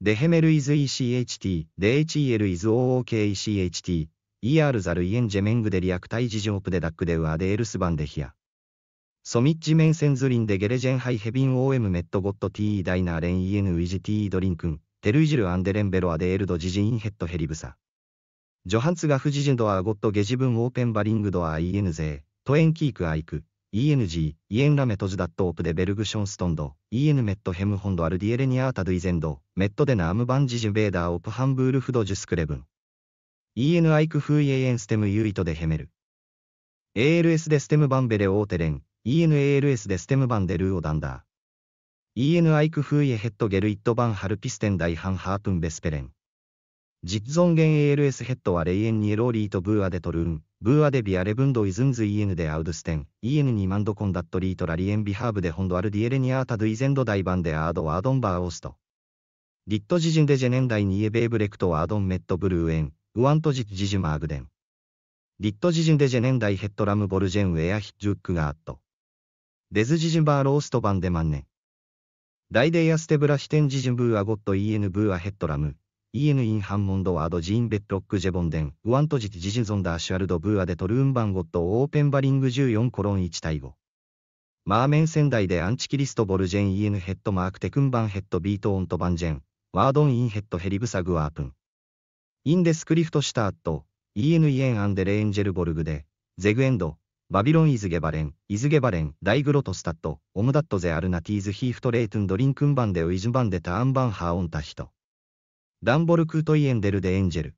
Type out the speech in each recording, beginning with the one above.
De hemel is echt, de hel is ook echt, er zal een gemengde reactie zijn op de dag des oordeels van de Heer. Sommige mensen zullen de gelegenheid hebben om met God te dineren en wijn te drinken, terwijl anderen veroordeeld zijn in het hellevuur. Johannes gaf zijn door God gegeven openbaring door en zei: en keek ik, en, een lammetje dat op de berg Sion stond, en met hem honderdvierenveertigduizend, met de naam van zijn Vader op hun voorhoofd geschreven. En ik hoor een stem uit de hemel. Als de stem van vele wateren, en als de stem van luide donder. En ik hoor het geluid van harpisten die hun harpen bespelen. Ze zongen als het ware een nieuw lied voor de troon, voor de vier levende wezens en de oudsten, en niemand kon dat lied leren behalve de honderdvierenveertigduizend die van de aarde werden verlost. Dit zijn degenen die niet bevlekt werden met vrouwen, want zij zijn maagden. Dit zijn degenen die het Lam volgen waar hij ook gaat. Deze zijn verlost van de mannen. Die de eerste vruchten zijn voor God en voor het Lam. En in hun mond werd geen bedrog gevonden, want zij zijn zonder schuld voor de troon van God. Openbaring 14:1-5. Maar mensen die de antichrist volgen en het merkteken van het beest ontvangen,ワードンインヘッドヘリブサグワープン。インデスクリフトシュターット、EN イエンアンデレエンジェルボルグで、ゼグエンド、バビロンイズゲバレン、イズゲバレン、ダイグロトスタット、オムダットゼアルナティーズヒーフトレートンドリンクンバンデウイズンバンデターンバンハーオンタヒト。ダンボルクートイエンデルデエンジェル。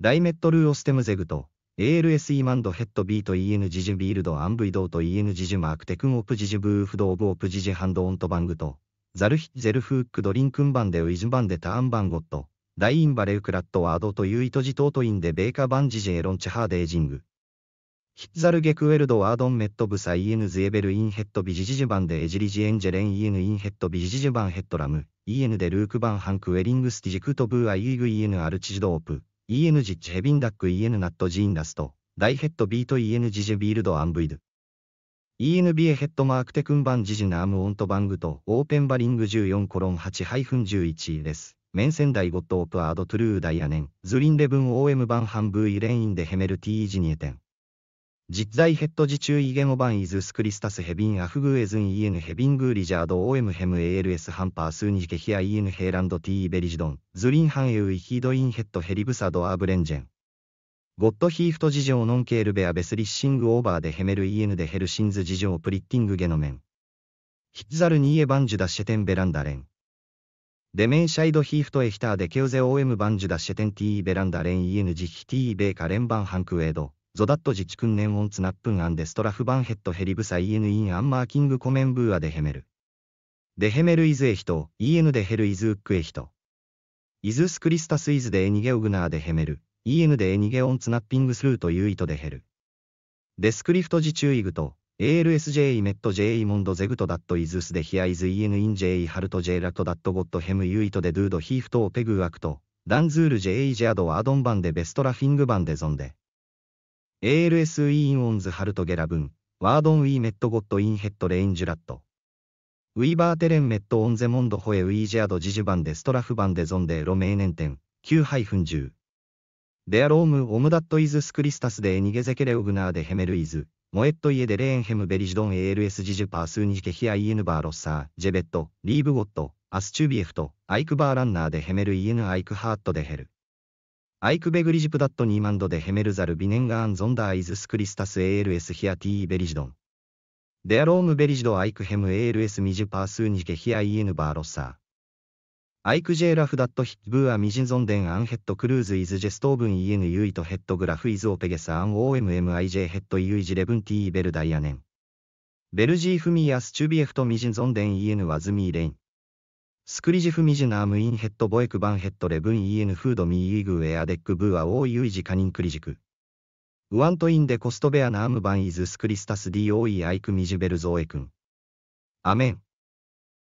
ダイメットルーオステムゼグと、ALSE マンドヘッドビート EN ジジュビールドアンブイドート EN ジジュマークテクンオプジジュブーフドオブオプジジハンドオントバングと、zal hijzelf ook drinken van de wijn van de toorn van God, die in volle kracht wordt uitgestort in de beker van zijn verontwaardiging. Hij zal gekweld worden met vuur en zwavel in het bijzijn van de heilige engelen en in het bijzijn van het Lam, en de rook van hun kwelling stijgt voor eeuwig en altijd op, en zij hebben dag en nacht geen rust, die het beest en zijn beeld aanbidden. en wie het merkteken van zijn naam ontvangt. Openbaring 14:8-11. De mensen die God op aarde trouw dienen, zullen leven om van hun beloning in de hemel te genieten. Zij die het getuigenis van Jezus Christus hebben afgewezen en hebben geweigerd om hem als hun persoonlijke Heer en Heiland te belijden, zullen hun eeuwigheid in het hellevuur doorbrengen. God heeft zijn onomkeerbare beslissing over de hemel en de hel sinds zijn oprichting genomen. Hij zal nooit van gedachten veranderen. De mensheid heeft echter de keuze om van gedachten te veranderen en zich te bekeren van hun kwaad. Zodat zij kunnen ontsnappen aan de straf van het hellevuur en in aanmerking komen voor de hemel. De hemel is echt, en de hel is ook echt. Jezus Christus is de enige weg naar de hemel, en de enige ontsnappingsroute uit de hel. De Schrift getuigt, als je met je mond zegt dat Jezus de Heer is en in je hart gelooft dat God hem uit de dood heeft opgewekt, dan zul je gered worden van de bestraffing van de zonde. Als in ons hart geloven, worden we met God in het reine gebracht. We vertellen met onze mond hoe we gered zijn van de straf van de zonde Romeinen tien, 9-10. Daarom omdat Jezus Christus de enige zekere weg naar de hemel is, moet iedereen hem belijden als zijn persoonlijke Heer en Verlosser, gebed, lieve God, alstublieft, ik verlang naar de hemel en ik haat de hel. Ik begrijp dat niemand de hemel zal binnengaan zonder Jezus Christus als Heer te belijden. Daarom belijd ik hem als mijn persoonlijke Heer en Verlosser. Ik geloof dat hij voor mijn zonden aan het kruis is gestorven en uit het graf is opgestaan om mij het eeuwige leven te verdienen. Vergeef mij alstublieft mijn zonden en was mij rein. Schrijf mijn naam in het boek van het leven en houd mij waardig voor uw eeuwig koninkrijk.ウワントインデコストベアナームバンイズスクリスタス DOE アイクミジベルゾーエクン。アメン。